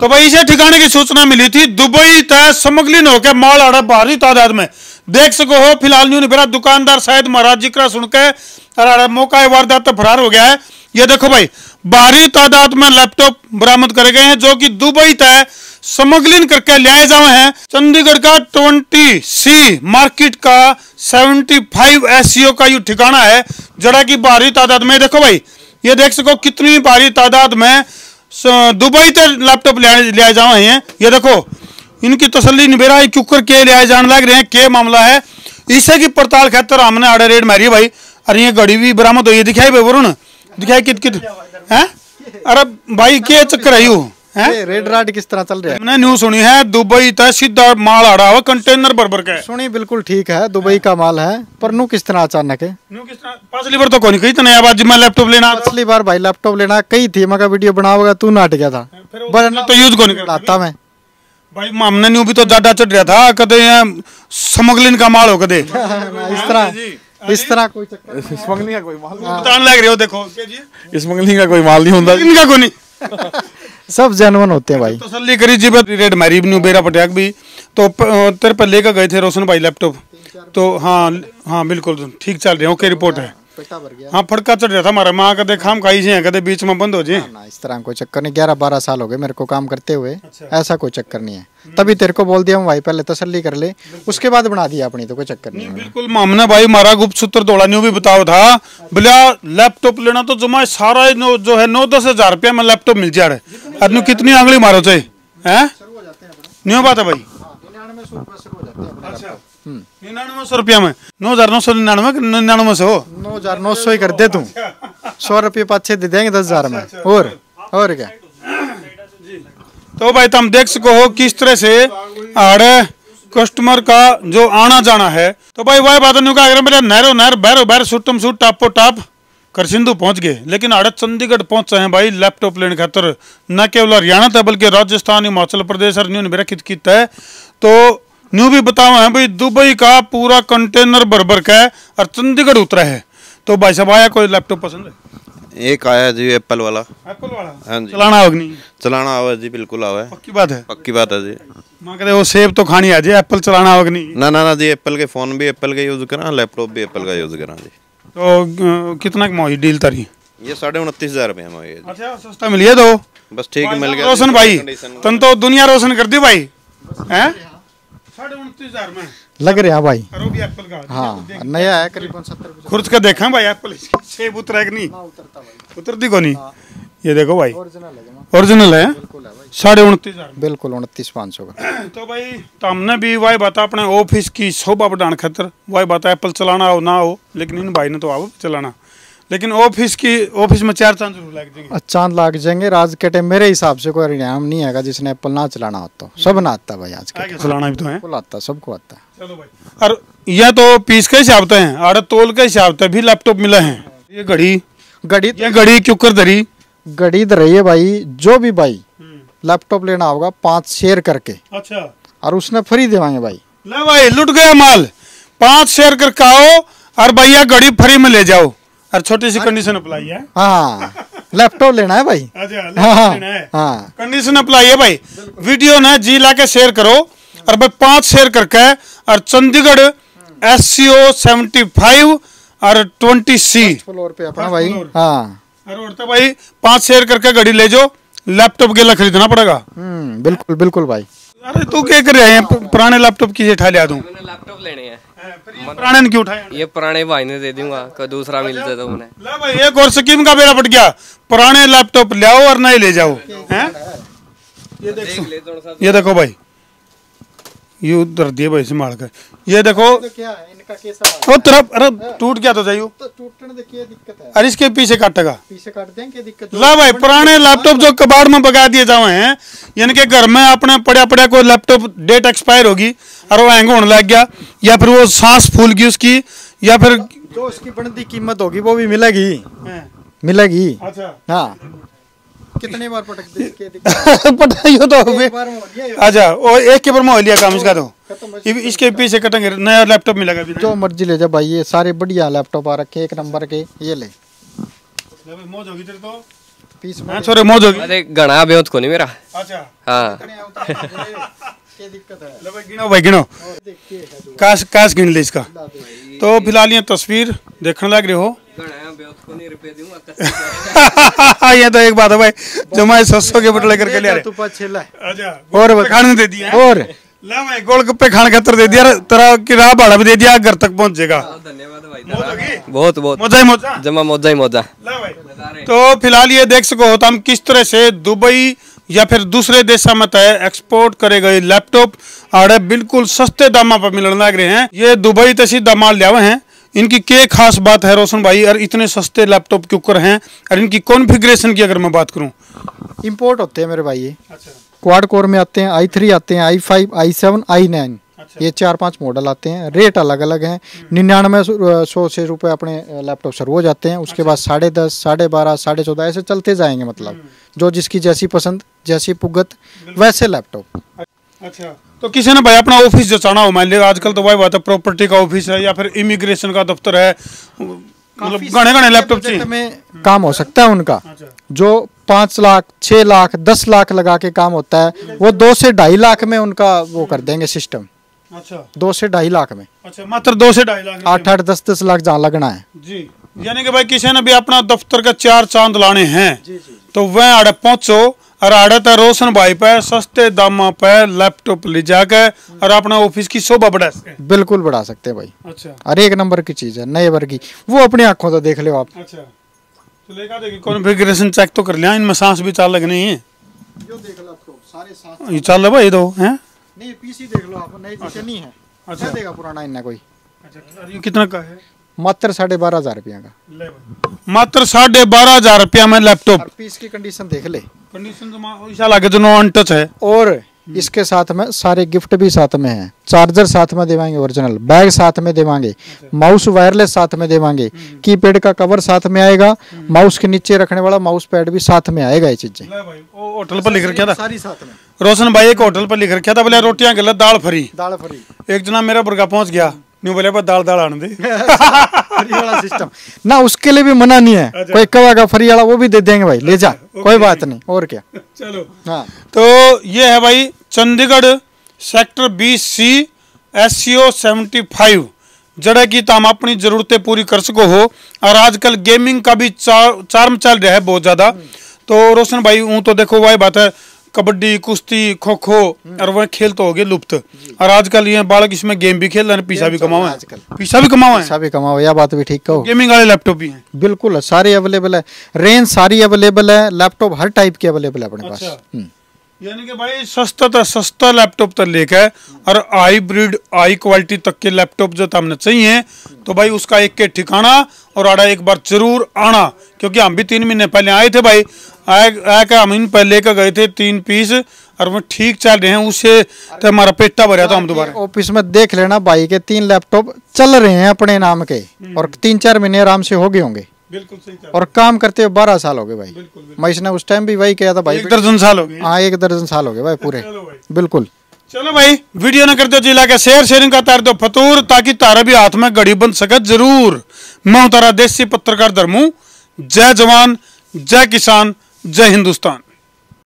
तो भाई इसे ठिकाने की सूचना मिली थी, दुबई तय स्मगलिंग होकर माल आड़ा भारी तादाद में। देख सको हो, फ़िलहाल न्यू मेरा दुकानदार शायद महाराज सुन के अरे मौका वारदात तो फरार हो गया है। ये देखो भाई भारी तादाद में लैपटॉप बरामद करे गए हैं, जो कि दुबई तय स्मगलिंग करके लाए जाए हैं। चंडीगढ़ का 20 सी मार्केट का 75 एसईओ का ये ठिकाना है, जरा की भारी तादाद में। देखो भाई, ये देख सको कितनी भारी तादाद में दुबई तक लैपटॉप लिया जाओ हैं। ये देखो, इनकी तसली निबेरा क्यों कर के लिया जाने लग रहे हैं। के मामला है? इसे की पड़ताल खातर हमने आड़े रेड मारी भाई। अरे ये घड़ी भी बरामद हुई दिखाई भाई वरुण, दिखाई कित कित है? अरे भाई के चक्कर हैं ये? रेड राड किस तरह चल रहा है? हमने न्यूज़ सुनी है दुबई तक सीधा माल आड़ा हुआ कंटेनर भर भर के सुनी बिल्कुल ठीक है दुबई का माल है पर नू किस तरह अचानक है? न्यू किस तरह? पाँच लीवर तो कौन कही तो नया बात मैं लैपटॉप लेना। पिछली बार भाई लैपटॉप लेना कई थी मगर वीडियो बनाओगा तू नाट गया था। फिर वो वरना तो यूज़ कौन करता। मैं। भाई हमने न्यू भी तो ज़्यादा चढ़ रहा था कदे स्मगलिंग का माल हो कदे। इस तरह इस तरह कोई चक्कर स्मगलिंग का कोई माल बताने लग रहे हो देखो स्मगलिंग का कोई माल नहीं होता। इनका को नहीं। सब जेनवन होते हैं भाई। तसली करी जी रेड मारी न्यू बेरा पटियाक भी। तो तेरे पर लेकर गए थे रोशन भाई लैपटॉप तो हाँ हाँ बिल्कुल, ठीक चल रहे हैं। ओके रिपोर्ट है। पेटा भर गया। हाँ फड़का चढ़ रहा था हमारा माँ कदे खाम खाई से कदे बीच में बंद हो जाए ना इस तरह कोई चक्कर नहीं। ग्यारह बारह साल हो गए मेरे को काम करते हुए। अच्छा। ऐसा कोई चक्कर नहीं है। तभी तेरे को बोल दिया हम भाई पहले तसल्ली कर ले। उसके बाद बना दिया अपनी तो कोई चक्कर नहीं है। बिल्कुल हमने भाई हमारा गुप्त सूत्र दौड़ा न्यू भी बताओ था। बोलिया लैपटॉप लेना तो जमा सारा जो है नौ दस हज़ार रुपया में लैपटॉप मिल जा रहा है। कितनी आंगली मारो चाहिए हैं? न्यू बात है भाई। अच्छा। निन्यानवे सौ रुपया में। नौ हज़ार नौ सौ निन्यानवे निन्यानवे सौ। नौ हज़ार नौ सौ ही कर दे तू। सौ रुपये पाँच दे देंगे दस हज़ार में। और? और क्या? तो भाई तुम देख सको हो किस तरह से आड़े कस्टमर का जो आना जाना है। तो भाई वही बात नहीं कहा मेरा नहरो नहर बैरो बैर सुटम सुट टापो टाप कर सिंधु पहुँच गए। लेकिन आड़े चंडीगढ़ पहुँचे हैं भाई लैपटॉप लेने खातर। न केवल हरियाणा था बल्कि राजस्थान हिमाचल प्रदेश और न्यू ने मेरा कित कित है तो न्यू भी बताओ है भाई दुबई का पूरा कंटेनर भर भर का है और चंडीगढ़ उतरा है। तो भाई साहब आया कोई लैपटॉप पसंद है? एक आया जी एप्पल वाला। एप्पल वाला? हाँ जी। चलाना होगा नहीं? चलाना आवा जी बिल्कुल आवा है पक्की बात है? पक्की बात है जी। माँ कहते वो सेब तो खानी आ जाए एप्पल चलाना होगा नहीं? ना ना ना जी एप्पल के फ़ोन भी एप्पल का यूज़ करा लैपटॉप भी एप्पल का यूज़ करा जी। तो कितना की डील तारी? ये साढ़े उनतीस हज़ार रुपये है अच्छा सस्ता मिलिए तो? बस ठीक मिल गया रोशन भाई तन तो दुनिया रोशन कर दी भाई। हैं? साढ़े उनतीस हज़ार में। लग रहे हैं भाई। भी एप्पल का। हाँ नया है करीबन सत्तर खुर्च का देखा भाई एप्पल सेब उतरा कि नहीं? उतरती को नहीं? ये देखो भाई। ओरिजिनल है साढ़े उनतीस हज़ार बिल्कुल उनतीस पाँच सौ का। तो भाई तो हमने भी वही बात अपने ऑफ़िस की शोभा बढ़ाने खातर। वही बात एप्पल चलाना हो ना हो लेकिन इन भाई ने तो आओ चलाना। लेकिन ऑफ़िस की ऑफ़िस में चार चाँद ज़रूर लग जाएँगे। चाँद लाग जाएँगे आज के टाइम मेरे हिसाब से कोई हरियाणा नहीं है जिसने एप्पल ना चलाना होता। सब ना आता भाई आज के चलाना भी तो है। आता सबको आता। है चलो भाई। और यह तो पीस के हिसाब से हैं और तोल के हिसाब से भी लैपटॉप मिला है। ये घड़ी घड़ी ये घड़ी क्यों कर धरी? घड़ी इधर रही है भाई जो भी भाई लैपटॉप लेना होगा पाँच शेयर करके। अच्छा। और उसने फ्री देवाएँगे भाई। ले भाई लुट गया माल। पाँच शेयर करके आओ और भैया घड़ी फ्री में ले जाओ। और छोटी सी कंडीशन अप्लाई है। हाँ। लैपटॉप लेना है भाई। अच्छा हाँ है। हाँ। कंडीशन अप्लाई है भाई। वीडियो ना जी ला के शेयर करो। और भाई पाँच शेयर करके और Chandigarh S C O seventy five और ट्वेंटी सी फ्लोर पे अपना भाई। हाँ। और तो भाई पाँच शेयर करके घड़ी ले जाओ। लैपटॉप के लिए खरीदना पड़ेगा। हम्म बिल्कुल बिल्कुल भाई। अरे तू क्या कर रहे हैं? पुराने लैपटॉप की उठा लिया दूँ लैपटॉप लेने हैं। पुराने ने क्यों उठाए? ये पुराने भाई ने दे दूँगा कोई दूसरा मिल जाए तो उन्हें। ला भाई एक और स्कीम का बेरा पट गया। पुराने लैपटॉप ले आओ और नहीं ले जाओ। हैं? ये तो ये देखो भाई। ये उधर दिए भाई संभाल कर। ये देखो। इनका कैसा ओ तरफ़ अरे टूट गया तो जाइयो तो टूटने देखिए दिक्कत है और इसके पीछे काटेगा पीछे काट दें क्या दिक्कत ला भाई पुराने लैपटॉप जो कबाड़ में बगा दिए जाए हैं यानी कि घर में अपने पड़ा पड़ा कोई लैपटॉप डेट एक्सपायर होगी और वो हैंग होने लग गया या फिर वो सांस फूल गई उसकी या फिर जो उसकी बनती कीमत होगी वो भी मिलेगी मिलेगी अच्छा हाँ कितने बार पटक दे के पटाइयो तो। अच्छा वो एक के बार में हो लिया काम इसका तो इसके पीछे कटेंगे नया लैपटॉप मिलेगा भी जो मर्ज़ी ले जा भाई ये सारे बढ़िया लैपटॉप आ रखे एक नंबर के ये ले। मौज होगी तेरे तो। पीस हाँ छोरे मौज होगी। अरे घना को नहीं मेरा। अच्छा। हाँ। क्या दिक्कत है। लो भाई गिनो भाई गिनो। काश काश गिन ले इसका। तो फ़िलहाल ये तस्वीर देखने लग रहे। हो ये तो एक बात है भाई जो मैं सस्सो के बटले करके ले आ तू पाँच छेला है अच्छा और खाने दे दिया। और ला भाई गोलगप्पे खाने खातर दे दिया तेरा किराया भाड़ा भी दे दिया घर तक पहुंचेगा धन्यवाद भाई बहुत बहुत मज़ा ही मज़ा जमा मौजा ही मौजा तो फ़िलहाल ये देख सको होता हम किस तरह से दुबई या फिर दूसरे देशों में तय एक्सपोर्ट करे गए लैपटॉप आड़े बिल्कुल सस्ते दामा पर मिलने लग रहे हैं ये दुबई ते सीधा माल लिया हुए हैं इनकी क्या खास बात है रोशन भाई और इतने सस्ते लैपटॉप क्यों कर हैं और इनकी कॉन्फ़िगरेशन की अगर मैं बात करूँ इम्पोर्ट होते हैं मेरे भाई ये। अच्छा क्वाड कोर में आते हैं आई थ्री आते हैं i five i seven i nine ये चार पाँच मॉडल आते हैं। रेट अलग अलग हैं निन्यानवे सौ से रुपए अपने लैपटॉप शुरू हो जाते हैं। उसके बाद साढ़े दस साढ़े बारह साढ़े चौदह ऐसे चलते जाएँगे मतलब। जो जिसकी जैसी पसंद जैसी पुगत वैसे लैपटॉप अच्छा। तो किसी ने भाई अपना ऑफ़िस जचाना हो मान लिया आजकल तो भाई बात है प्रॉपर्टी का ऑफ़िस है या फिर इमिग्रेशन का दफ्तर है। मतलब घने घने लैपटॉप चाहिए। में काम हो सकता है उनका। अच्छा। जो पाँच लाख छः लाख दस लाख लगा के काम होता है वो दो से ढाई लाख में उनका वो कर देंगे सिस्टम अच्छा। दो से ढाई लाख में। अच्छा मात्र दो से ढाई लाख आठ आठ दस दस लाख जहाँ लगना है। जी। यानी कि भाई किसी ने भी अपना दफ्तर का चार चाँद लाने हैं तो वह आड़े पहुंचो और आड़े तो रोशन भाई पे सस्ते दामा पे लैपटॉप ले जाकर और अपना ऑफ़िस की शोभा बढ़ा सके। बिल्कुल बढ़ा सकते हैं भाई। अच्छा। हर एक नंबर की चीज़ है नए वर्ग की। वो अपनी आँखों से देख लो आप। अच्छा। तो लेगा देखिए कॉन्फ़िगरेशन चेक तो कर लिया इनमें सांस भी चाल लगनी है। देख लो आपको सारे साथ ये चाल है भाई दो हैं? नहीं पीसी देख लो आप नई पीसी नहीं है। अच्छा। देगा पुराना इन्ना कोई? अच्छा ये कितना का है? मात्र साढ़े बारह हज़ार रुपया का। मात्र साढ़े बारह हज़ार रुपया में लैपटॉप। पीस की कंडीशन देख ले। कंडीशन तो मा- ऐसा लगे तो नो अनटच है। और इसके साथ में सारे गिफ्ट भी साथ में हैं। चार्जर साथ में देवांगे ओरिजिनल बैग साथ में देवांगे माउस वायरलेस साथ में देवांगे कीपैड का कवर साथ में आएगा। माउस के नीचे रखने वाला माउस पैड भी साथ में आएगा ये चीज़ें। होटल पर लिख रखा था सारी साथ में। रोशन भाई एक होटल पर लिख रखा था बोले रोटियाँ गलत दाल फरी। दाल फ्री। एक जना मेरा बुरगा पहुँच गया। न्यू बोले बस दाल दाल आने दे फ्री वाला सिस्टम ना उसके लिए भी मना नहीं है। कोई कहेगा फ्री वाला वो भी दे देंगे भाई। ले जा। कोई बात नहीं। और क्या? चलो। हाँ। तो ये है भाई Chandigarh sector B C S C O seventy five. जड़ा की तो हम अपनी जरूरतें पूरी कर सको हो। और आजकल गेमिंग का भी चार चार्म चल रहा है बहुत ज़्यादा। तो रोशन भाई हूँ तो देखो वही बात है। कबड्डी कुश्ती खो खो और वह खेल तो हो गए लुप्त। और आजकल ये बालक इसमें गेम भी खेल रहे हैं पैसा भी कमाओ। है आजकल। पैसा भी कमाओ है। पैसा भी कमाओ यह बात भी ठीक कहो। गेमिंग वाले लैपटॉप भी हैं। बिल्कुल है सारी अवेलेबल है। रेंज सारी अवेलेबल है। लैपटॉप हर टाइप की अवेलेबल है अपने पास। अच्छा। हम्म। यानी कि भाई सस्ता तो सस्ता लैपटॉप तो लेकर और हाई ब्रीड हाई क्वालिटी तक के लैपटॉप जो हमने चाहिए तो भाई उसका एक के ठिकाना और आड़ा एक बार ज़रूर आना। क्योंकि हम भी तीन महीने पहले आए थे भाई आए आके हम इन पहले लेकर गए थे तीन पीस और वो ठीक चल रहे हैं उससे तो हमारा पेटा भरा था हम दोबारा। ऑफ़िस में देख लेना भाई के तीन लैपटॉप चल रहे हैं अपने नाम के और तीन चार महीने आराम से हो गए होंगे। बिल्कुल सही और काम करते हुए बारह साल हो गए भाई। मैं इसने उस टाइम भी वही किया था भाई। एक दर्जन साल हो गए। हाँ एक दर्जन साल हो गए भाई पूरे। बिल्कुल। चलो भाई वीडियो न कर दो जिला के। शेयर शेयरिंग का तार दो फतूर ताकि तारा भी हाथ में घड़ी बन सके ज़रूर। मैं तारा देसी पत्रकार धर्मू। जय जवान जय किसान। जय हिंदुस्तान।